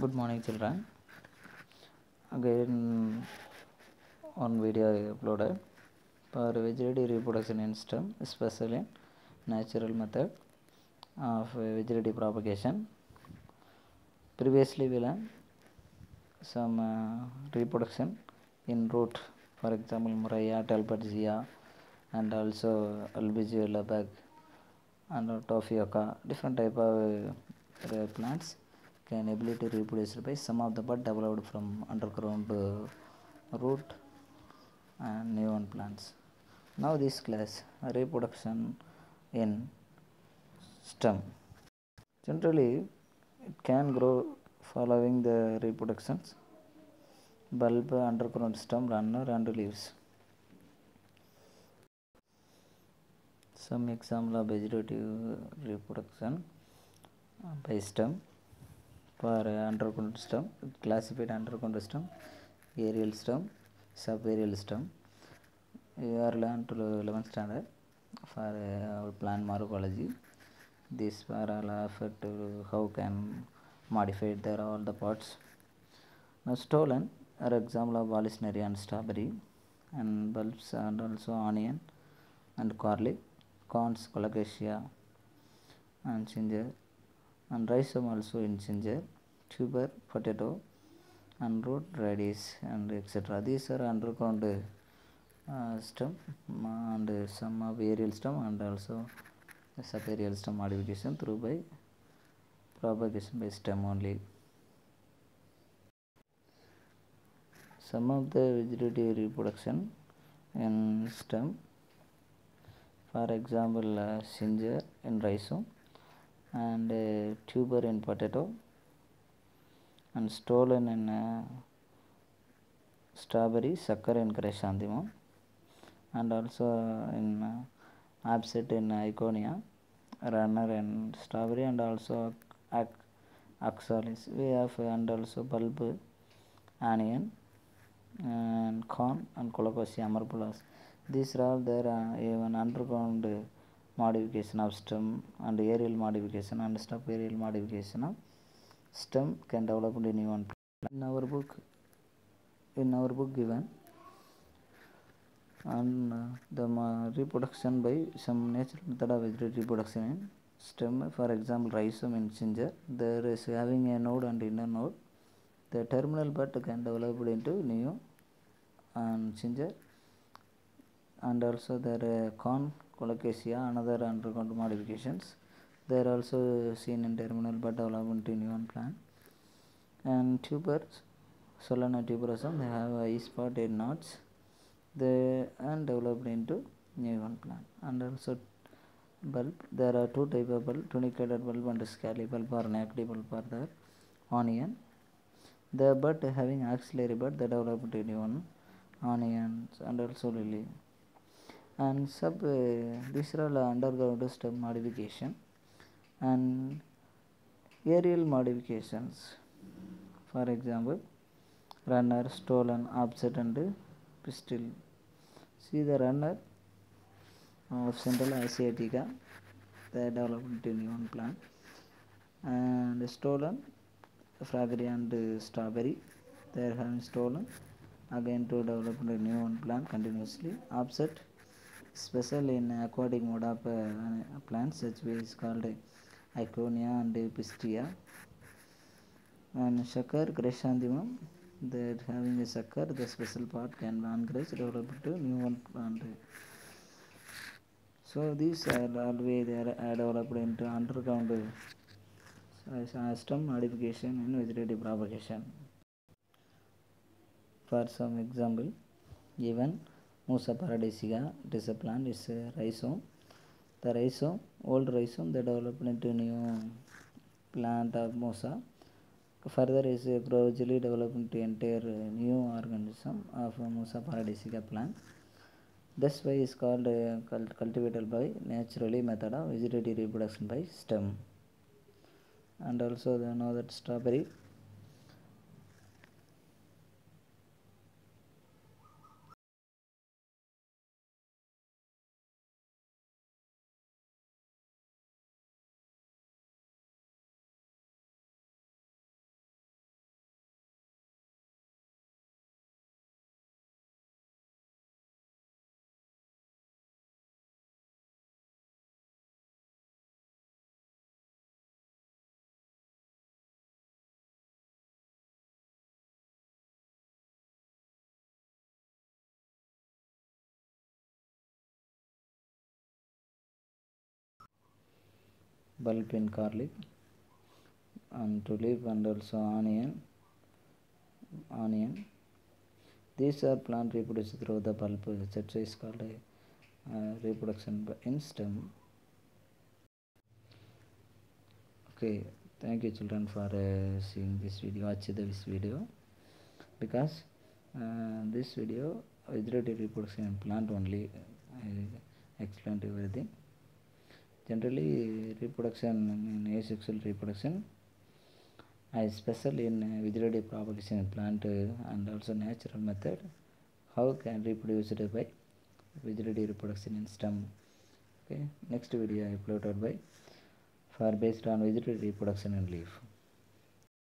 Good morning, children. Again, one video I uploaded for vegetative reproduction in stem, especially natural method of vegetative propagation. Previously, we learned some uh, reproduction in root, for example, Murraya, Talpergia, and also Albiziola bug and Tophioca, different type of uh, plants can ability to reproduce by some of the bud developed from underground uh, root and neon plants. Now this class reproduction in stem. Generally, it can grow following the reproductions bulb, underground stem, runner and leaves. Some example of vegetative reproduction by stem for underground stem classified underground stem aerial stem subaerial stem you are learned to 11th standard for uh, our plant morphology this are all affect uh, how can modify there all the parts. Now stolon are example of Vallisneria and strawberry and bulbs and also onion and garlic corms colocasia and ginger and rhizome also in ginger tuber potato and root radish and etc these are underground uh, stem and some of aerial stem and also subaerial stem modification through by propagation by stem only. Some of the vegetative reproduction in stem for example uh, ginger in rhizome and uh, tuber in potato and stolon in uh, strawberry sucker in chrysanthemum and also in uh, absent in Eichhornia runner in strawberry and also ac- we have and also bulb onion and corm and colocasia Amorphophallus these are all there uh, even underground uh, modification of stem and aerial modification and stop aerial modification of stem can develop into new one in our book in our book given and uh, the uh, reproduction by some natural method of reproduction in stem for example rhizome in ginger there is having a node and inner node the terminal part can develop into new and ginger and also there are corn colocasia another underground modifications. They are also seen in terminal bud development in one plant and tubers Solanum tuberosum they have eye spot in knots they and developed into new one plant and also bulb there are two type of bulb tunicated bulb and scaly bulb or naked bulb are there onion. The bud having axillary bud they developed into new one onions and also lily and sub uh, all underground stem modification. And aerial modifications. For example runner stolon offset and pistil. See the runner of Centella asiatica they developed into new one plant. And stolon fragaria and strawberry they are having stolon. Again to develop a new one plant continuously. Offset special in aquatic mode of uh, plants such is called Eichhornia and pistia. And sucker chrysanthemum are having a sucker the special part can be encouraged develop to new one plant. So these are always they are developed into underground uh, stem modification and vegetative propagation. For some example even Musa paradisica it is a plant is a rhizome the rhizome old rhizome they developed into new plant of Musa further is uh, gradually developed into entire uh, new organism of uh, Musa paradisica plant that's why is called uh, cult- cultivated by naturally method of vegetative reproduction by stem and also they know that strawberry bulb in garlic and tulip and also onion onion these are plant reproduced through the bulb that is called a, uh, reproduction in stem okay thank you children for uh, seeing this video watch this video because uh, this video vegetative reproduction in plant only I explained everything generally reproduction in asexual reproduction. Is special in uh, vegetative propagation plant and also natural method. How can reproduced by vegetative reproduction in stem? Okay next video I uploaded by for based on vegetative reproduction in leaf